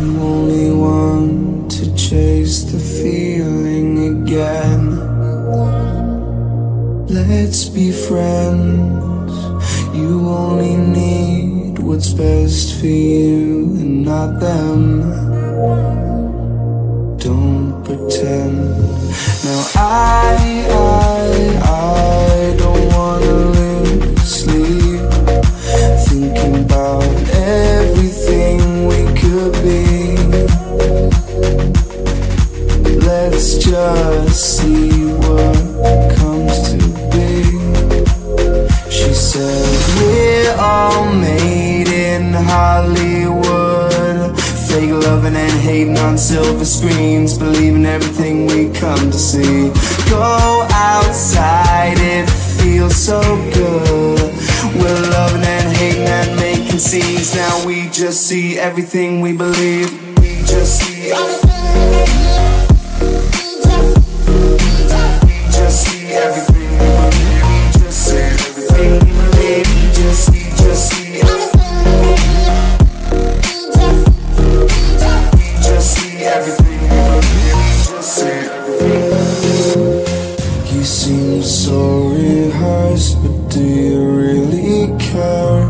You only want to chase the feeling again. Let's be friends. You only need what's best for you and not them. Don't pretend. Now I, just see what comes to be. She said, We're all made in Hollywood. Fake loving and hating on silver screens. Believing everything we come to see. Go outside, it feels so good. We're loving and hating and making scenes. Now we just see everything we believe. We just see just Rehearse, but do you really care?